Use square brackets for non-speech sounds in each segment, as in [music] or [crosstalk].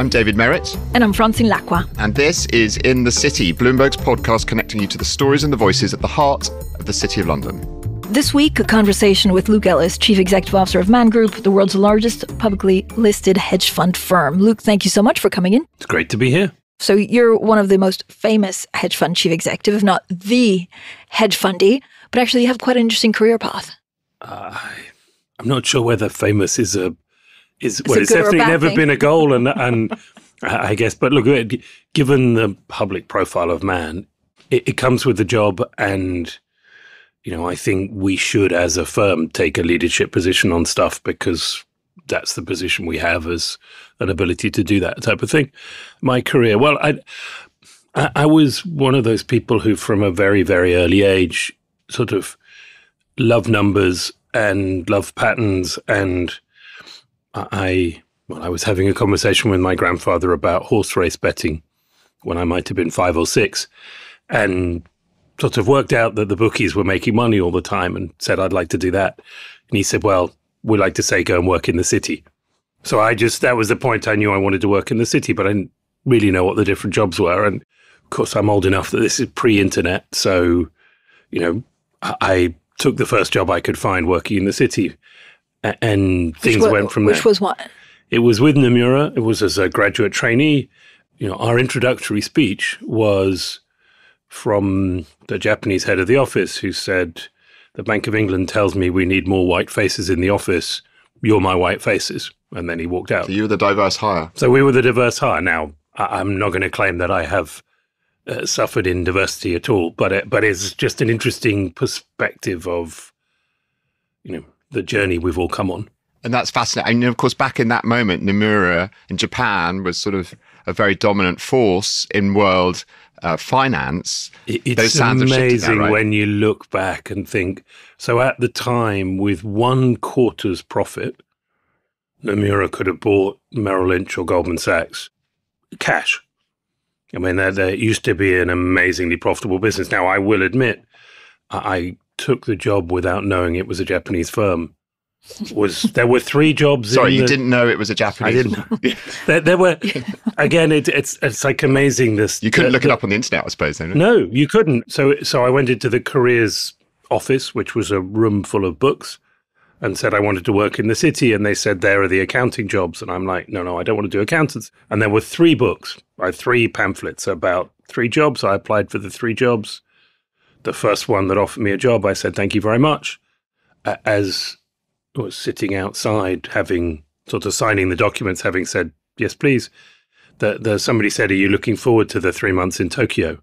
I'm David Merritt. And I'm Francine Lacqua. And this is In the City, Bloomberg's podcast connecting you to the stories and the voices at the heart of the City of London. This week, a conversation with Luke Ellis, Chief Executive Officer of Man Group, the world's largest publicly listed hedge fund firm. Luke, thank you so much for coming in. It's great to be here. So, you're one of the most famous hedge fund chief executive, if not the hedge fundy, but actually, you have quite an interesting career path. Uh, I'm not sure whether famous is a is It's well, it's a definitely never thing. been a goal, and and [laughs] I guess, but look, uh, given the public profile of man, it, it comes with the job, and you know, I think we should, as a firm, take a leadership position on stuff because that's the position we have as an ability to do that type of thing. My career, well, I I, I was one of those people who, from a very very early age, sort of love numbers and love patterns and I well I was having a conversation with my grandfather about horse race betting when I might have been 5 or 6 and sort of worked out that the bookies were making money all the time and said I'd like to do that. And he said well we like to say go and work in the city. So I just that was the point I knew I wanted to work in the city but I didn't really know what the different jobs were. And of course I'm old enough that this is pre-internet. So you know I I took the first job I could find working in the city, and things which wa- went from Which there. was what? it was with Nomura. It was as a graduate trainee. You know, our introductory speech was from the Japanese head of the office, who said, "The Bank of England tells me we need more white faces in the office. You're my white faces." And then he walked out. So you were the diverse hire. So we were the diverse hire. Now, I- I'm not going to claim that I have uh, suffered in diversity at all, but it, but it's just an interesting perspective of, you know, the journey we've all come on. And that's fascinating. And of course, back in that moment, Nomura in Japan was sort of a very dominant force in world uh, finance. It's now, amazing right? when you look back and think. So at the time, with one quarter's profit, Nomura could have bought Merrill Lynch or Goldman Sachs cash. I mean, there, there used to be an amazingly profitable business. Now, I will admit, I took the job without knowing it was a Japanese firm. Was there were three jobs? Sorry, you the- didn't know it was a Japanese. I didn't. [laughs] there, there were again. It, it's it's like amazing. This You couldn't the- look it up on the internet, I suppose. Then. Eh? no, you couldn't. So so I went into the careers office, which was a room full of books, and said I wanted to work in the city. And they said there are the accounting jobs, and I'm like, no, no, I don't want to do accountants. And there were three books, I had three pamphlets about three jobs. I applied for the three jobs. The first one that offered me a job, I said thank you very much. A- As I was sitting outside, having sort of signing the documents, having said yes, please. That the, somebody said, "Are you looking forward to the three months in Tokyo?"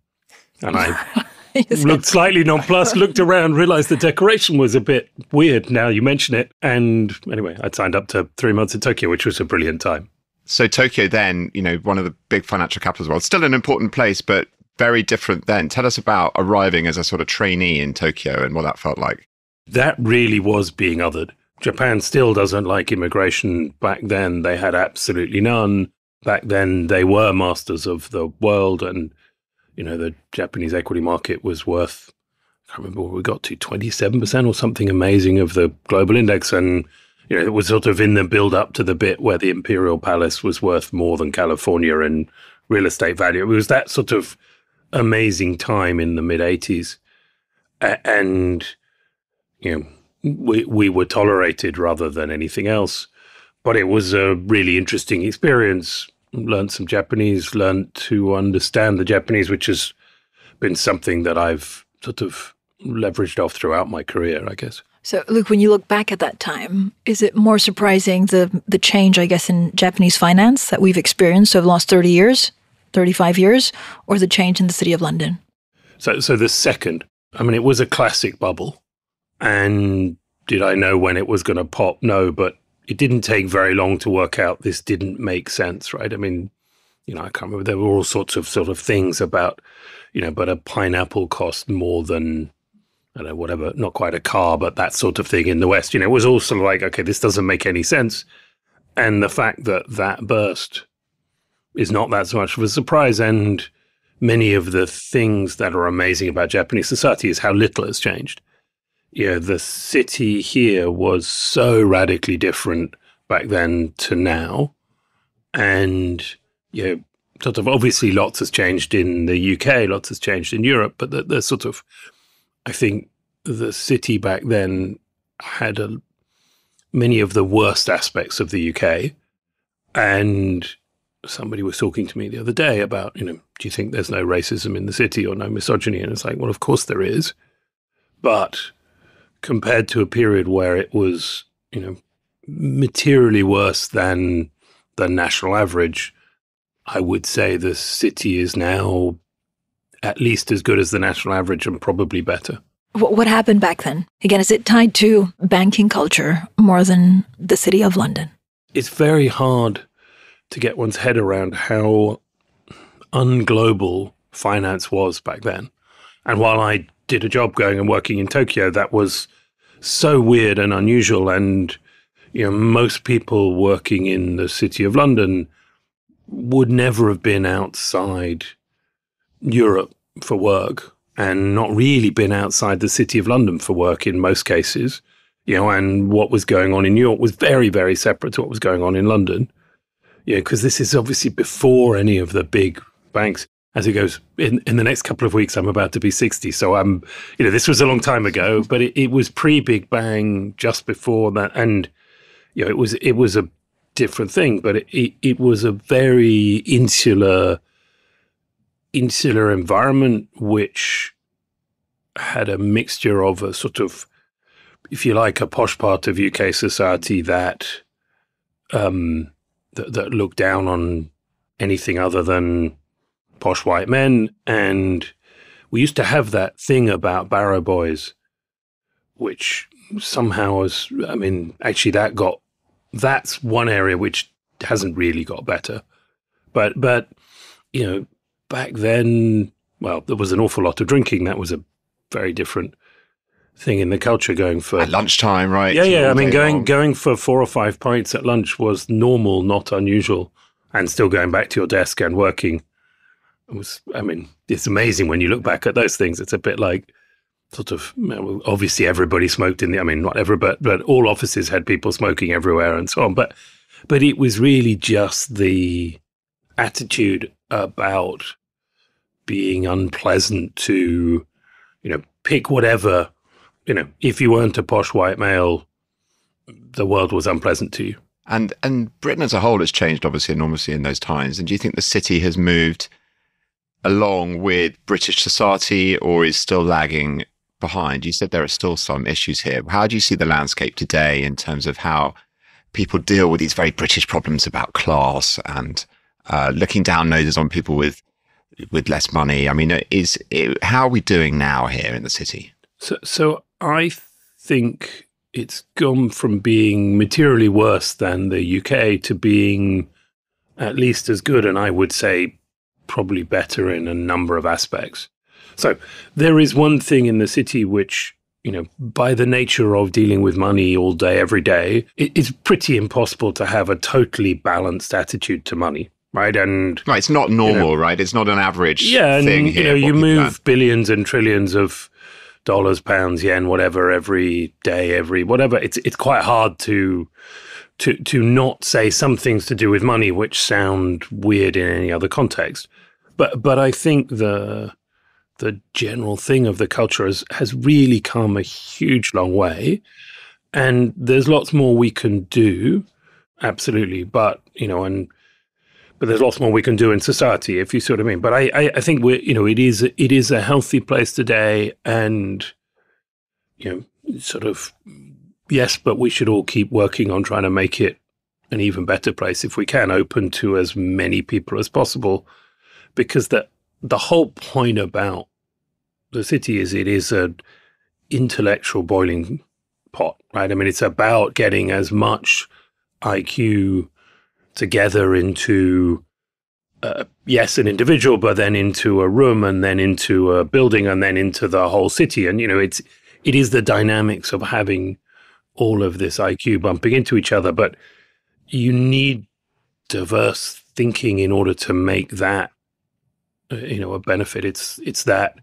And I [laughs] looked slightly nonplussed, looked around, realized the decoration was a bit weird now you mention it. And anyway, I'd signed up to three months in Tokyo, which was a brilliant time. So Tokyo, then you know, one of the big financial capitals of the world, still an important place, but very different. Then tell us about arriving as a sort of trainee in Tokyo and what that felt like. That really was being othered. Japan still doesn't like immigration. Back then, they had absolutely none. Back then, they were masters of the world, and you know the Japanese equity market was worth. I can't remember what we got to twenty seven percent or something amazing of the global index, and you know it was sort of in the build up to the bit where the Imperial Palace was worth more than California in real estate value. It was that sort of amazing time in the mid eighties, and you know we we were tolerated rather than anything else. But it was a really interesting experience. Learned some Japanese, learned to understand the Japanese, which has been something that I've sort of leveraged off throughout my career, I guess. So, Luke, when you look back at that time, is it more surprising the the change, I guess, in Japanese finance that we've experienced over the last thirty years, thirty five years, or the change in the city of London? So, so the second, I mean, it was a classic bubble, and did I know when it was going to pop? No, but it didn't take very long to work out this didn't make sense, right? I mean, you know, I can't remember. There were all sorts of sort of things about, you know, but a pineapple cost more than, I don't know, whatever, not quite a car, but that sort of thing in the West. You know, it was all sort of like, okay, this doesn't make any sense. And the fact that that burst is not that so much of a surprise. And many of the things that are amazing about Japanese society is how little has changed. You know, the city here was so radically different back then to now. And you know, sort of obviously lots has changed in the UK, lots has changed in Europe, but the, the sort of, I think the city back then had a, many of the worst aspects of the UK. And somebody was talking to me the other day about, you know, do you think there's no racism in the city or no misogyny? And it's like, well, of course there is. But compared to a period where it was, you know, materially worse than the national average, I would say the city is now at least as good as the national average and probably better. What happened back then? Again, is it tied to banking culture more than the city of London? It's very hard to get one's head around how unglobal finance was back then. And while I did a job going and working in Tokyo, that was so weird and unusual. And, you know, most people working in the city of London would never have been outside Europe for work and not really been outside the city of London for work in most cases. You know, and what was going on in New York was very, very separate to what was going on in London. Yeah, because this is obviously before any of the big banks. As it goes, in, in the next couple of weeks, I'm about to be 60. So I'm, you know, this was a long time ago, but it, it was pre Big Bang, just before that. And, you know, it was, it was a different thing, but it, it, it was a very insular, insular environment, which had a mixture of a sort of, if you like, a posh part of UK society that, um, that, that look down on anything other than posh white men. And we used to have that thing about Barrow Boys, which somehow was, I mean, actually that got, that's one area which hasn't really got better. But, but, you know, back then, well, there was an awful lot of drinking. That was a very different thing in the culture going for at lunchtime, right? Yeah, yeah. I mean, going long. going for four or five pints at lunch was normal, not unusual, and still going back to your desk and working was. I mean, it's amazing when you look back at those things. It's a bit like sort of obviously everybody smoked in the. I mean, not every, but but all offices had people smoking everywhere and so on. But but it was really just the attitude about being unpleasant to you know pick whatever you know, if you weren't a posh white male, the world was unpleasant to you. And and Britain as a whole has changed obviously enormously in those times. And do you think the city has moved along with British society or is still lagging behind? You said there are still some issues here. How do you see the landscape today in terms of how people deal with these very British problems about class and uh, looking down noses on people with with less money? I mean, is it, how are we doing now here in the city? So, so I think it's gone from being materially worse than the UK to being at least as good, and I would say probably better in a number of aspects. So there is one thing in the city which, you know, by the nature of dealing with money all day, every day, it's pretty impossible to have a totally balanced attitude to money. Right. And right, it's not normal, you know, right? It's not an average yeah, thing and, You know, you move billions and trillions of dollars, pounds, yen, whatever, every day, every whatever. It's it's quite hard to to to not say some things to do with money which sound weird in any other context. But but I think the the general thing of the culture has has really come a huge long way. And there's lots more we can do, absolutely. But you know, and but there's lots more we can do in society, if you see what I mean. But I, I, I think we you know, it is it is a healthy place today, and you know, sort of yes, but we should all keep working on trying to make it an even better place if we can, open to as many people as possible, because the the whole point about the city is it is an intellectual boiling pot, right? I mean, it's about getting as much IQ together into uh, yes, an individual, but then into a room, and then into a building, and then into the whole city. And you know, it's it is the dynamics of having all of this IQ bumping into each other. But you need diverse thinking in order to make that uh, you know a benefit. It's it's that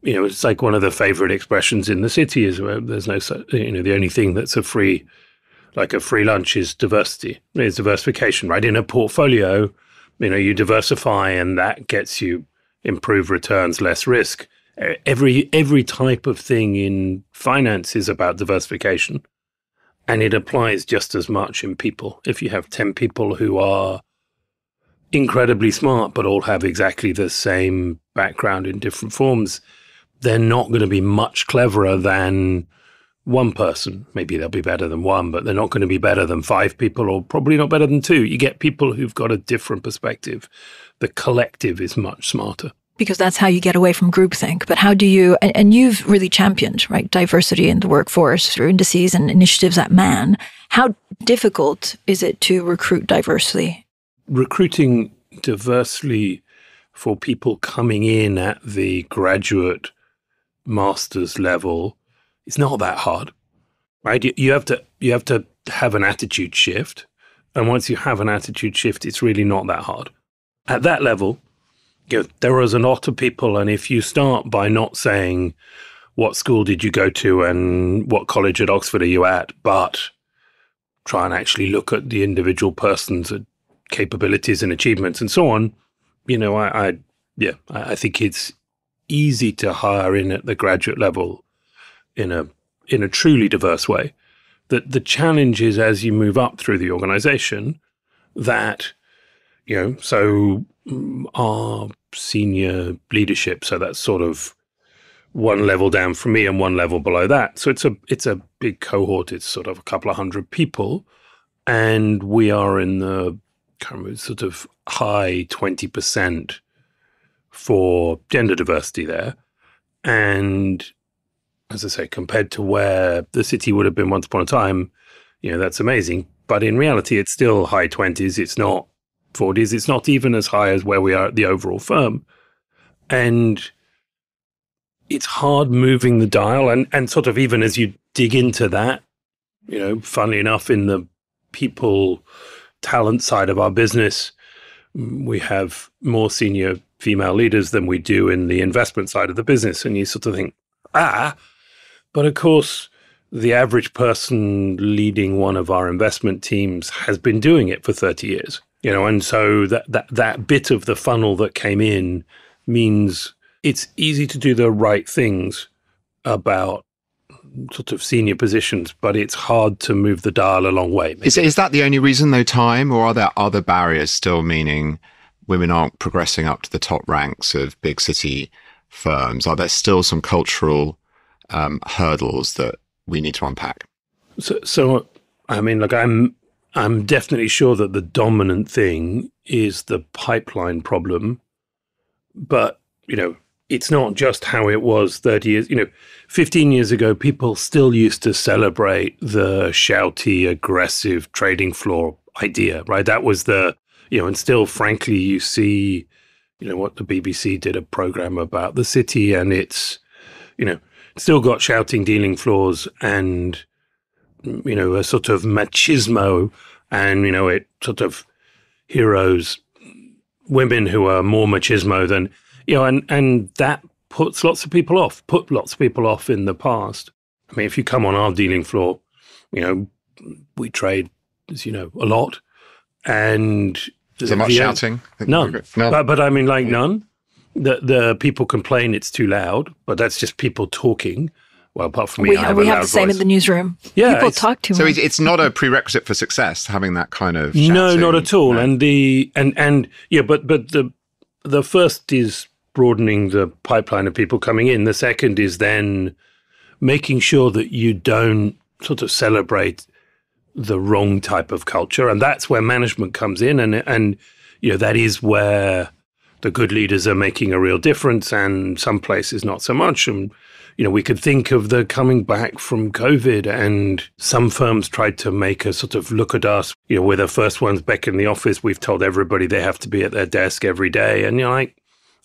you know it's like one of the favorite expressions in the city is where there's no you know the only thing that's a free like a free lunch is diversity, is diversification, right? In a portfolio, You know, you diversify and that gets you improved returns, less risk. Every every type of thing in finance is about diversification. And it applies just as much in people. If you have 10 people who are incredibly smart, but all have exactly the same background in different forms, they're not going to be much cleverer than one person. Maybe they'll be better than one, but they're not going to be better than five people or probably not better than two. You get people who've got a different perspective. The collective is much smarter. Because that's how you get away from groupthink. But how do you, and, and you've really championed, right, diversity in the workforce through indices and initiatives at Man. How difficult is it to recruit diversely? Recruiting diversely for people coming in at the graduate master's level it's not that hard, right? You, you have to you have to have an attitude shift, and once you have an attitude shift, it's really not that hard. At that level, you know, there is a lot of people, and if you start by not saying what school did you go to and what college at Oxford are you at, but try and actually look at the individual person's uh, capabilities and achievements and so on, you know, I, I yeah, I, I think it's easy to hire in at the graduate level in a in a truly diverse way. That the challenge is as you move up through the organization that you know so mm, our senior leadership so that's sort of one level down from me and one level below that. So it's a it's a big cohort. It's sort of a couple of hundred people. And we are in the kind of sort of high 20% for gender diversity there. And as I say, compared to where the city would have been once upon a time, you know, that's amazing. But in reality, it's still high 20s. It's not 40s. It's not even as high as where we are at the overall firm. And it's hard moving the dial. And, and sort of even as you dig into that, you know, funnily enough, in the people talent side of our business, we have more senior female leaders than we do in the investment side of the business. And you sort of think, ah, but of course, the average person leading one of our investment teams has been doing it for 30 years. You know, and so that, that, that bit of the funnel that came in means it's easy to do the right things about sort of senior positions, but it's hard to move the dial a long way. Is, is that the only reason, though, time, or are there other barriers still, meaning women aren't progressing up to the top ranks of big city firms? Are there still some cultural um, hurdles that we need to unpack? So, so I mean, like I'm, I'm definitely sure that the dominant thing is the pipeline problem, but you know, it's not just how it was 30 years. You know, 15 years ago, people still used to celebrate the shouty, aggressive trading floor idea, right? That was the, you know, and still, frankly, you see, you know, what the BBC did a program about the city and it's, you know, still got shouting dealing floors and you know a sort of machismo and you know it sort of heroes women who are more machismo than you know and and that puts lots of people off put lots of people off in the past. I mean if you come on our dealing floor you know we trade as you know a lot and is there much shouting? None. No. but, but i mean like none the the people complain it's too loud, but that's just people talking. Well, apart from me, we, have, we have the same voice. in the newsroom. Yeah, people talk too so much. So it's not a prerequisite for success having that kind of. Shouting. No, not at all. No. And the and and yeah, but but the the first is broadening the pipeline of people coming in. The second is then making sure that you don't sort of celebrate the wrong type of culture, and that's where management comes in, and and you know that is where the good leaders are making a real difference, and some places not so much. And you know, we could think of the coming back from COVID, and some firms tried to make a sort of look at us. You know, we're the first ones back in the office. We've told everybody they have to be at their desk every day, and you're like,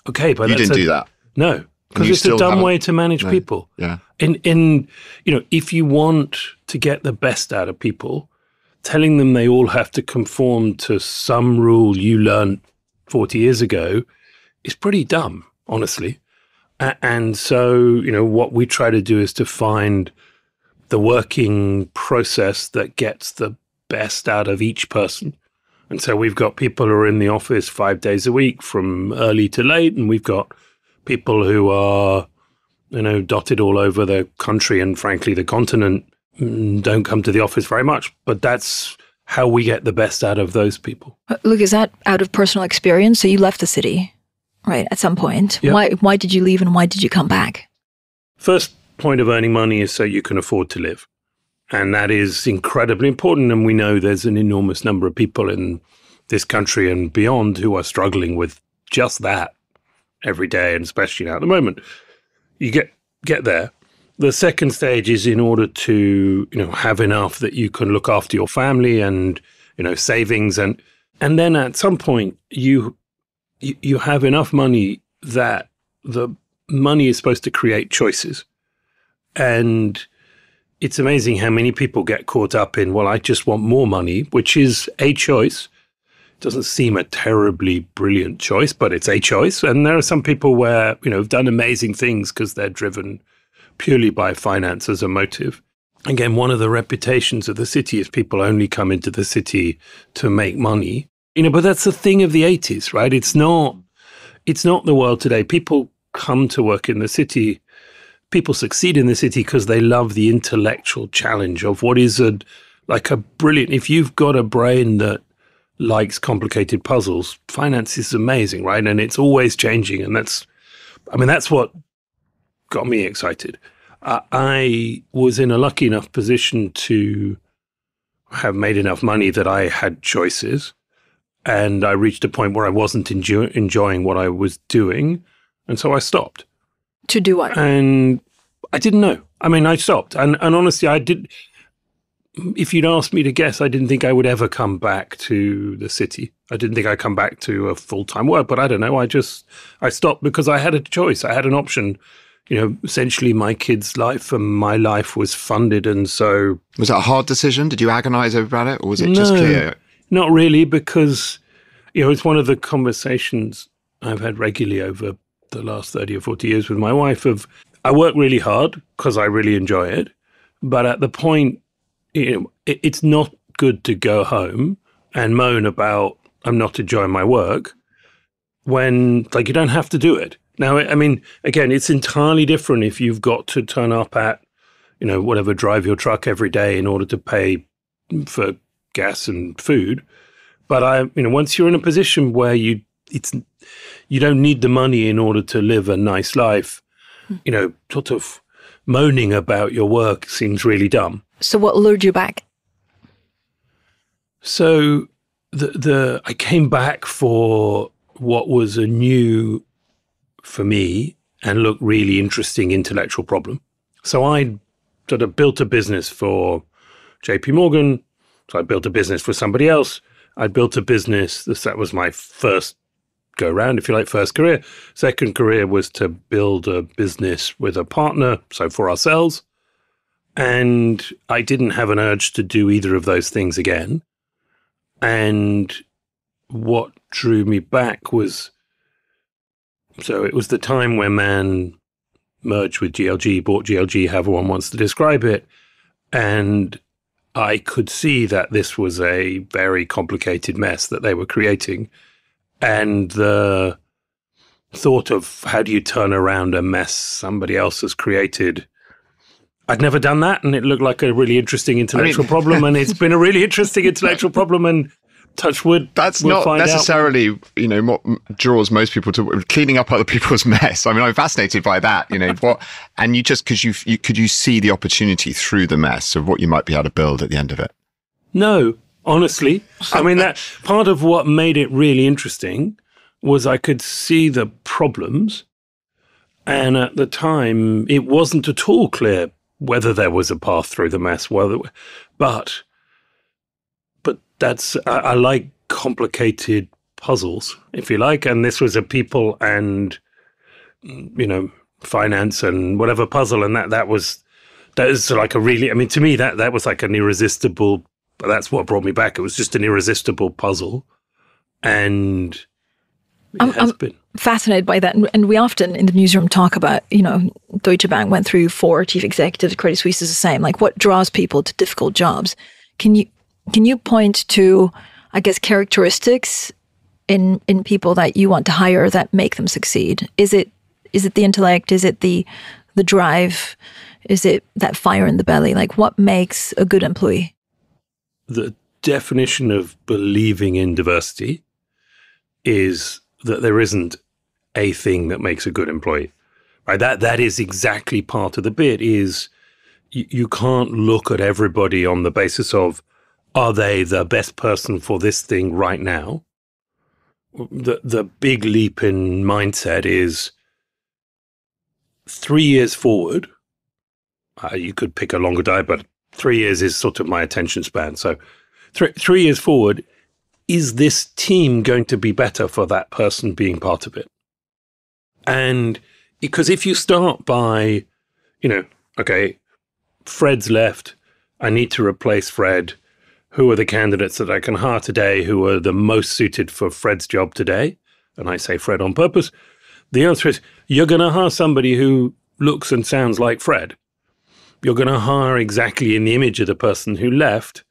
okay, but you didn't a, do that. No, because it's a dumb way to manage no. people. Yeah. In in you know, if you want to get the best out of people, telling them they all have to conform to some rule you learned 40 years ago is pretty dumb, honestly. And so, you know, what we try to do is to find the working process that gets the best out of each person And so we've got people who are in the office five days a week from early to late, and we've got people who are, you know, dotted all over the country and frankly the continent mm, don't come to the office very much. But that's how we get the best out of those people. Uh, Luke, is that out of personal experience? So you left the city, right, at some point. Yeah. Why why did you leave and why did you come back? First point of earning money is so you can afford to live. And that is incredibly important. And we know there's an enormous number of people in this country and beyond who are struggling with just that every day, and especially now at the moment. You get get there. The second stage is in order to, you know, have enough that you can look after your family and, you know, savings and and then at some point you you, you have enough money that the money is supposed to create choices. And it's amazing how many people get caught up in, well, I just want more money, which is a choice. Doesn't seem a terribly brilliant choice, but it's a choice. And there are some people where, you know, have done amazing things because they're driven purely by finance as a motive. Again, one of the reputations of the city is people only come into the city to make money. You know, but that's the thing of the 80s, right? It's not it's not the world today. People come to work in the city people succeed in the city because they love the intellectual challenge of what is a like a brilliant if you've got a brain that likes complicated puzzles finance is amazing right and it's always changing and that's i mean that's what got me excited uh, i was in a lucky enough position to have made enough money that i had choices and i reached a point where i wasn't enjoy- enjoying what i was doing and so i stopped To do what? and I didn't know. I mean, I stopped, and and honestly, I did. If you'd asked me to guess, I didn't think I would ever come back to the city. I didn't think I'd come back to a full time work, but I don't know. I just I stopped because I had a choice. I had an option. You know, essentially, my kid's life and my life was funded, and so Was that a hard decision? Did you agonize about it, or was it just No. clear? Not really, because you know it's one of the conversations I've had regularly over the last thirty or forty years with my wife. Of I work really hard because I really enjoy it, but at the point, you know, it, it's not good to go home and moan about I'm not enjoying my work when like you don't have to do it. Now, I mean, again, it's entirely different if you've got to turn up at, you know, whatever, drive your truck every day in order to pay for gas and food. But I, you know, once you're in a position where you, it's, you don't need the money in order to live a nice life, hmm. you know, sort of moaning about your work seems really dumb. So what lured you back? So the the I came back for what was a new for me and look really interesting intellectual problem. So I sort of built a business for JP Morgan. So I built a business for somebody else. I built a business. That was my first go round, if you like, first career. Second career was to build a business with a partner, so for ourselves. And I didn't have an urge to do either of those things again. And what drew me back was so it was the time where man merged with GLG, bought GLG, however one wants to describe it. And I could see that this was a very complicated mess that they were creating. And the thought of how do you turn around a mess somebody else has created. I'd never done that, and it looked like a really interesting intellectual problem, and it's [laughs] been a really interesting intellectual problem. And touch wood, That's we'll not find out. necessarily, you know, what draws most people to cleaning up other [laughs] people's mess. I mean, I'm fascinated by that. You know what? And you just because you, you could you see the opportunity through the mess of what you might be able to build at the end of it. No, honestly. I mean, that [laughs] part of what made it really interesting was I could see the problems. And at the time, it wasn't at all clear whether there was a path through the mess. Whether, but that's, I, I like complicated puzzles, if you like. And this was a people and, you know, finance and whatever puzzle. And that, that was, that is like a really, I mean, to me, that, that was like an irresistible that's what brought me back. It was just an irresistible puzzle, and it I'm- has I'm- been. Fascinated by that, and, and we often in the newsroom talk about, you know, Deutsche Bank went through four chief executives. Credit Suisse is the same. Like, what draws people to difficult jobs? Can you can you point to I guess, characteristics in in people that you want to hire that make them succeed? Is it is it the intellect? Is it the the drive? Is it that fire in the belly? Like what makes a good employee? The definition of believing in diversity is that there isn't a thing that makes a good employee. Right? That that is exactly part of the bit is you, you can't look at everybody on the basis of are they the best person for this thing right now? The the big leap in mindset is three years forward. Uh, you could pick a longer die, but three years is sort of my attention span. So th- three years forward, is this team going to be better for that person being part of it? And because if you start by, you know, okay, Fred's left, I need to replace Fred. Who are the candidates that I can hire today who are the most suited for Fred's job today? And I say Fred on purpose. The answer is you're going to hire somebody who looks and sounds like Fred. You're going to hire exactly in the image of the person who left.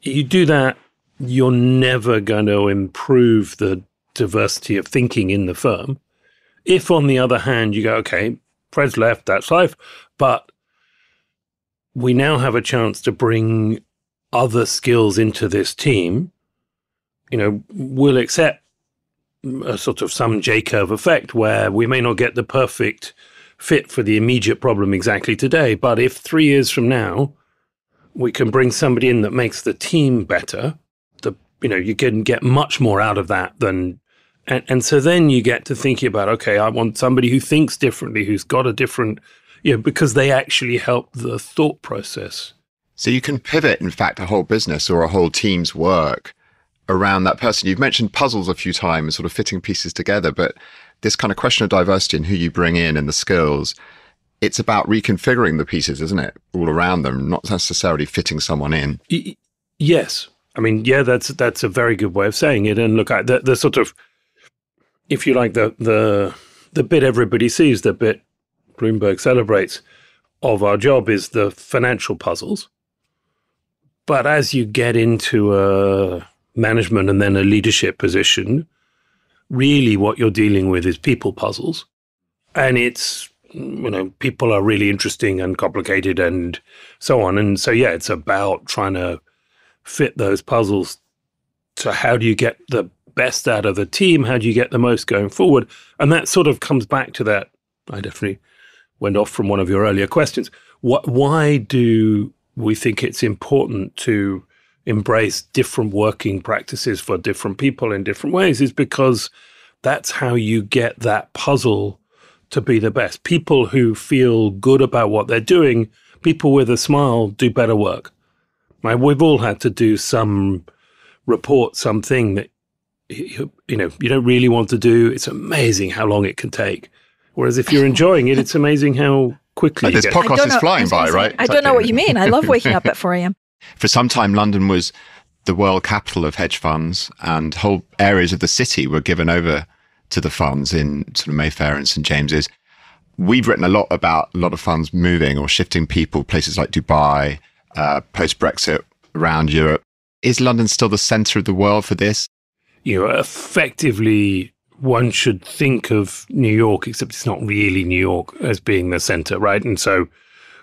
You do that, you're never going to improve the diversity of thinking in the firm. If, on the other hand, you go, okay, Fred's left, that's life, but we now have a chance to bring other skills into this team, you know, we'll accept a sort of some J curve effect where we may not get the perfect fit for the immediate problem exactly today. But if three years from now we can bring somebody in that makes the team better, the you know, you can get much more out of that than and, and so then you get to thinking about, okay, I want somebody who thinks differently, who's got a different you know, because they actually help the thought process. So you can pivot, in fact, a whole business or a whole team's work around that person. You've mentioned puzzles a few times, sort of fitting pieces together, but this kind of question of diversity and who you bring in and the skills, it's about reconfiguring the pieces, isn't it? All around them, not necessarily fitting someone in. yes. I mean, yeah, that's that's a very good way of saying it. And look, the, the sort of, if you like, the the the bit everybody sees, the bit Bloomberg celebrates of our job is the financial puzzles. But as you get into a management and then a leadership position, really what you're dealing with is people puzzles. And it's, you know, people are really interesting and complicated and so on. And so, yeah, it's about trying to fit those puzzles to how do you get the best out of the team? How do you get the most going forward? And that sort of comes back to that. I definitely went off from one of your earlier questions. What, why do we think it's important to embrace different working practices for different people in different ways? Is because that's how you get that puzzle to be the best. People who feel good about what they're doing, people with a smile do better work. Right? We've all had to do some report, something that you know you don't really want to do. It's amazing how long it can take. Whereas if you're enjoying it, it's amazing how quickly like this podcast is flying by, right? I don't know what you mean. I love [laughs] waking up at 4 a.m. For some time, London was the world capital of hedge funds, and whole areas of the city were given over to the funds in sort of Mayfair and St James's. We've written a lot about a lot of funds moving or shifting people, places like Dubai, uh, post Brexit around Europe. Is London still the center of the world for this? You know, effectively, one should think of New York, except it's not really New York, as being the center, right? And so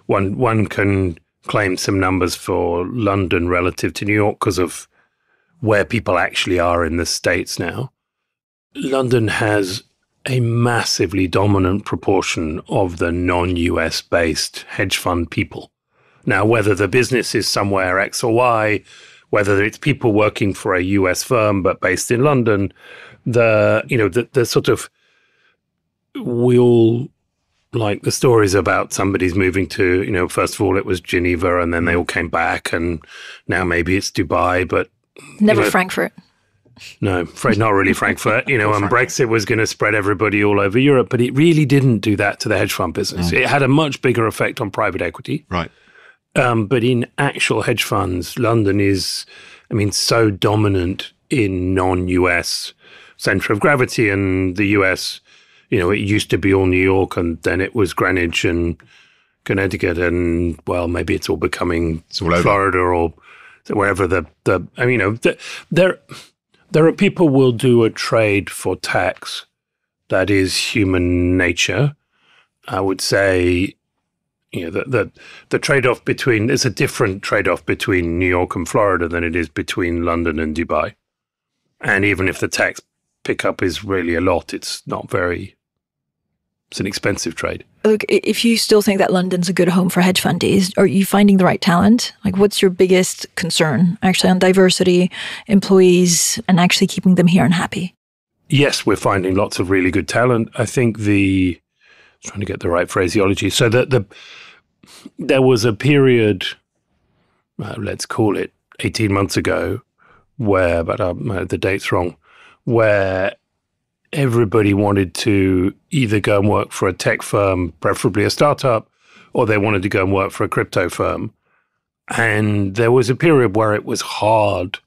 one one can claim some numbers for London relative to New York because of where people actually are in the states now. London has a massively dominant proportion of the non-US based hedge fund people. Now, whether the business is somewhere X or Y, whether it's people working for a US firm but based in London, the you know the the sort of we all like the stories about somebody's moving to you know first of all it was Geneva and then they all came back and now maybe it's Dubai but never you know, Frankfurt. No, afraid not really Frankfurt. You know, and Brexit was going to spread everybody all over Europe, but it really didn't do that to the hedge fund business. Mm. It had a much bigger effect on private equity. Right. Um, but in actual hedge funds, London is, I mean, so dominant in non-US center of gravity, and the US, you know, it used to be all New York, and then it was Greenwich and Connecticut, and well, maybe it's all becoming it's all Florida or wherever the the I mean, you know, the, there there are people will do a trade for tax that is human nature. I would say, you know, the the, the trade off between there's a different trade off between New York and Florida than it is between London and Dubai. And even if the tax pickup is really a lot, it's not very it's an expensive trade. Luke, if you still think that London's a good home for hedge fundies, are you finding the right talent? Like, what's your biggest concern actually on diversity, employees, and actually keeping them here and happy? Yes, we're finding lots of really good talent. I think the trying to get the right phraseology. So that the there was a period, uh, let's call it eighteen months ago, where but uh, the date's wrong, where everybody wanted to either go and work for a tech firm, preferably a startup, or they wanted to go and work for a crypto firm. And there was a period where it was hard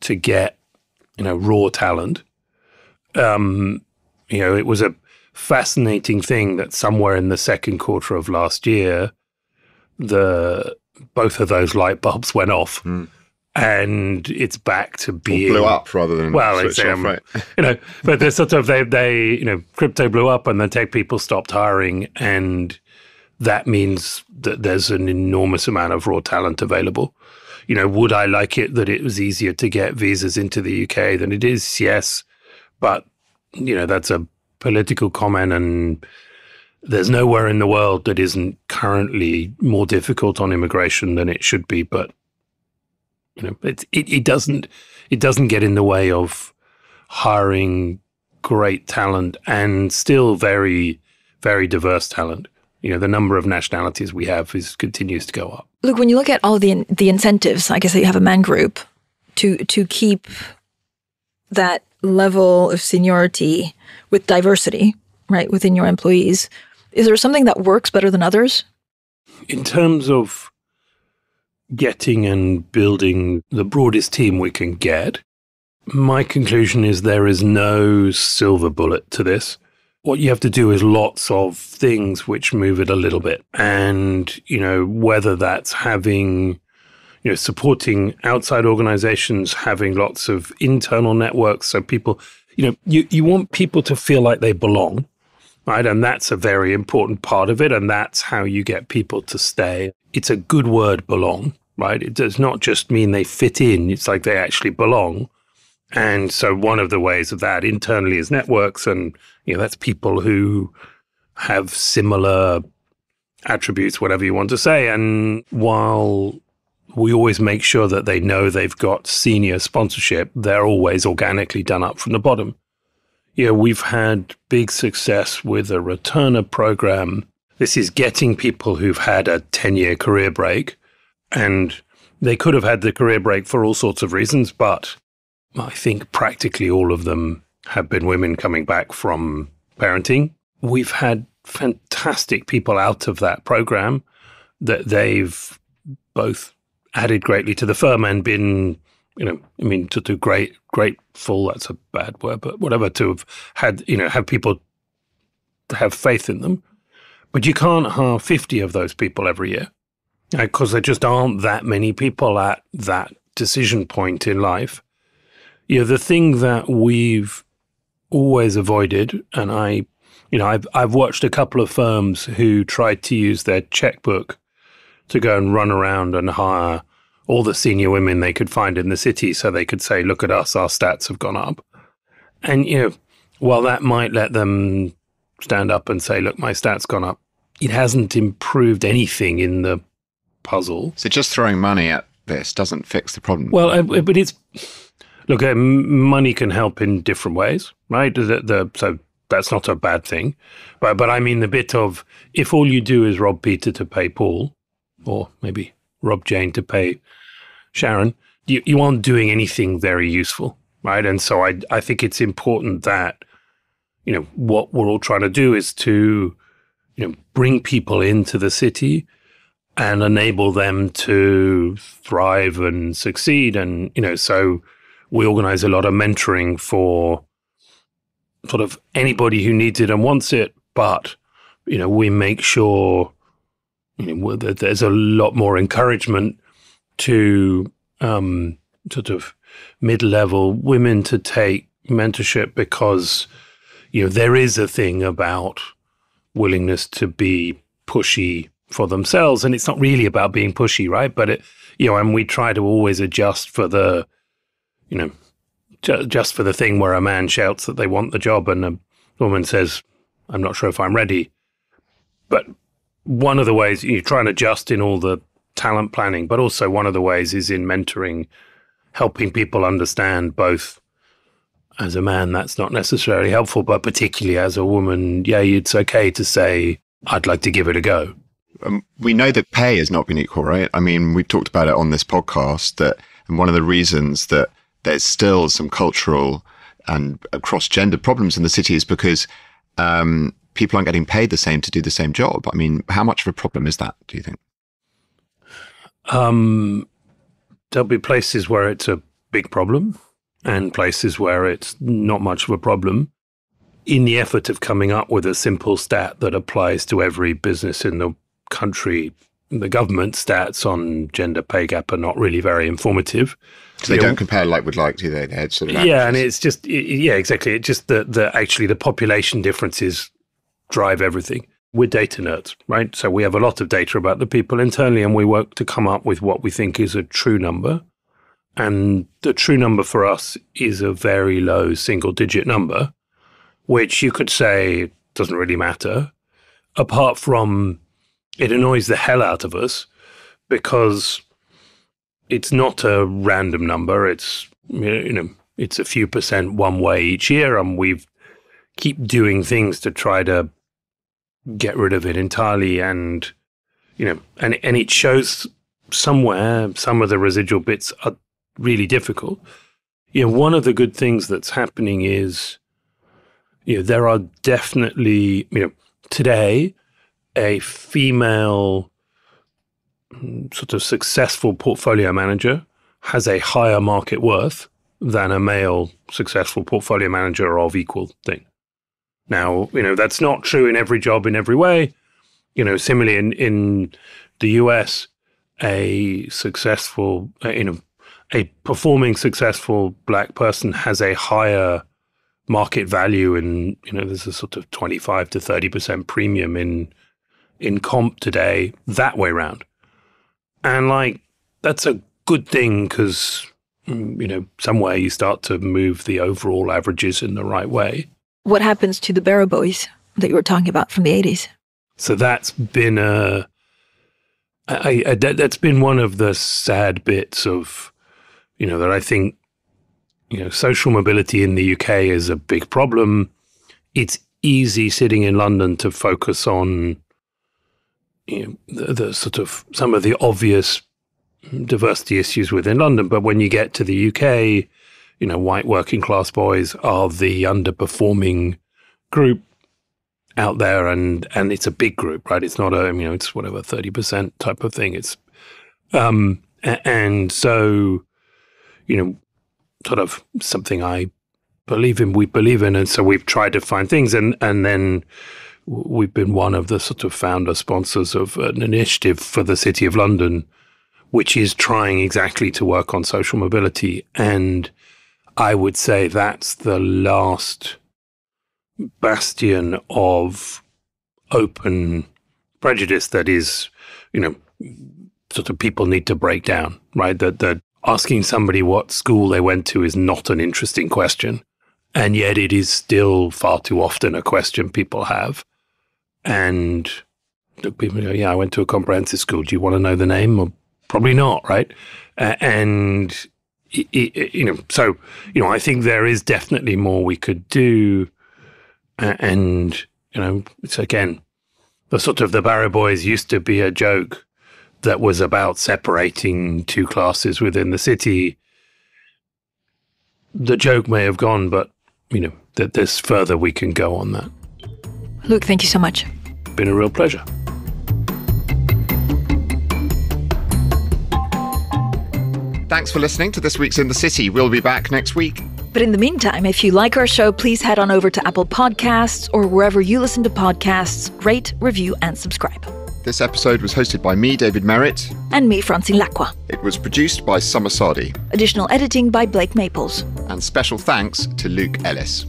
to get, you know, raw talent. Um, you know, it was a fascinating thing that somewhere in the second quarter of last year, the both of those light bulbs went off. Mm and it's back to being or blew up rather than well, it's, um, right. [laughs] you know, but there's sort of they they you know crypto blew up and the tech people stopped hiring, and that means that there's an enormous amount of raw talent available. You know, would I like it that it was easier to get visas into the UK than it is? Yes, but you know that's a political comment and. There's nowhere in the world that isn't currently more difficult on immigration than it should be, but you know, it, it, it doesn't it doesn't get in the way of hiring great talent and still very very diverse talent. You know, the number of nationalities we have is continues to go up. Luke, when you look at all the the incentives, I guess that you have a man group to to keep that level of seniority with diversity, right, within your employees. Is there something that works better than others? In terms of getting and building the broadest team we can get. My conclusion is there is no silver bullet to this. What you have to do is lots of things which move it a little bit. And, you know, whether that's having, you know, supporting outside organizations, having lots of internal networks. So people, you know, you, you want people to feel like they belong right? And that's a very important part of it. And that's how you get people to stay. It's a good word, belong right? It does not just mean they fit in, it's like they actually belong. And so one of the ways of that internally is networks and you know that's people who have similar attributes whatever you want to say and while we always make sure that they know they've got senior sponsorship they're always organically done up from the bottom. Know, we've had big success with a returner program. This is getting people who've had a 10 year career break and they could have had the career break for all sorts of reasons, but I think practically all of them have been women coming back from parenting. We've had fantastic people out of that program that they've both added greatly to the firm and been, you know, I mean, to do great, grateful, that's a bad word, but whatever, to have had, you know, have people have faith in them. But you can't hire 50 of those people every year because there just aren't that many people at that decision point in life. You know, the thing that we've always avoided, and I, you know, I've I've watched a couple of firms who tried to use their checkbook to go and run around and hire all the senior women they could find in the city, so they could say, "Look at us, our stats have gone up." And you know, while that might let them stand up and say, "Look, my stats gone up," it hasn't improved anything in the puzzle. So just throwing money at this doesn't fix the problem. Well, uh, but it's look, uh, money can help in different ways, right? The, the, so that's not a bad thing, but but I mean the bit of if all you do is rob Peter to pay Paul, or maybe rob Jane to pay Sharon, you, you aren't doing anything very useful, right? And so I I think it's important that you know what we're all trying to do is to you know bring people into the city and enable them to thrive and succeed. And, you know, so we organize a lot of mentoring for sort of anybody who needs it and wants it. But, you know, we make sure you know, that there's a lot more encouragement to um, sort of mid level women to take mentorship because, you know, there is a thing about willingness to be pushy for themselves. And it's not really about being pushy, right? But it, you know, and we try to always adjust for the, you know, ju- just for the thing where a man shouts that they want the job and a woman says, I'm not sure if I'm ready. But one of the ways you try and adjust in all the talent planning, but also one of the ways is in mentoring, helping people understand both as a man, that's not necessarily helpful, but particularly as a woman, yeah, it's okay to say, I'd like to give it a go. Um, we know that pay has not been equal, right? I mean, we've talked about it on this podcast that, and one of the reasons that there's still some cultural and cross gender problems in the city is because um, people aren't getting paid the same to do the same job. I mean, how much of a problem is that, do you think? Um, there'll be places where it's a big problem and places where it's not much of a problem. In the effort of coming up with a simple stat that applies to every business in the country, the government stats on gender pay gap are not really very informative. Because they don't compare like with like, do they? They had sort of yeah, and it's just yeah, exactly. It's just that the actually the population differences drive everything. We're data nerds, right? So we have a lot of data about the people internally, and we work to come up with what we think is a true number. And the true number for us is a very low single digit number, which you could say doesn't really matter, apart from it annoys the hell out of us because it's not a random number. It's you know it's a few percent one way each year, and we keep doing things to try to get rid of it entirely. And you know, and and it shows somewhere some of the residual bits are really difficult. You know, one of the good things that's happening is, you know, there are definitely you know today a female mm, sort of successful portfolio manager has a higher market worth than a male successful portfolio manager of equal thing. Now, you know, that's not true in every job in every way. You know, similarly in, in the US, a successful, uh, you know, a performing successful black person has a higher market value and, you know, there's a sort of 25 to 30% premium in in comp today that way round. And like that's a good thing because you know somewhere you start to move the overall averages in the right way. What happens to the Barrow Boys that you were talking about from the 80s? So that's been a, I, I, that, that's been one of the sad bits of, you know, that I think, you know, social mobility in the UK is a big problem. It's easy sitting in London to focus on you know, the, the sort of some of the obvious diversity issues within London. But when you get to the UK, you know, white working class boys are the underperforming group out there, and and it's a big group, right? It's not a you know, it's whatever thirty percent type of thing. It's um, and so you know, sort of something I believe in. We believe in, and so we've tried to find things, and and then we've been one of the sort of founder sponsors of an initiative for the City of London, which is trying exactly to work on social mobility. And I would say that's the last bastion of open prejudice that is, you know, sort of people need to break down, right? That, that asking somebody what school they went to is not an interesting question. And yet it is still far too often a question people have. And people go, yeah, I went to a comprehensive school. Do you want to know the name? Well, probably not, right? Uh, and, it, it, you know, so, you know, I think there is definitely more we could do. And, you know, it's again, the sort of the Barrow Boys used to be a joke that was about separating two classes within the city. The joke may have gone, but, you know, that there's further we can go on that. Luke, thank you so much. Been a real pleasure. Thanks for listening to this week's In the City. We'll be back next week. But in the meantime, if you like our show, please head on over to Apple Podcasts or wherever you listen to podcasts, rate, review, and subscribe. This episode was hosted by me, David Merritt. And me, Francine Lacqua. It was produced by Summer Sadi. Additional editing by Blake Maples. And special thanks to Luke Ellis.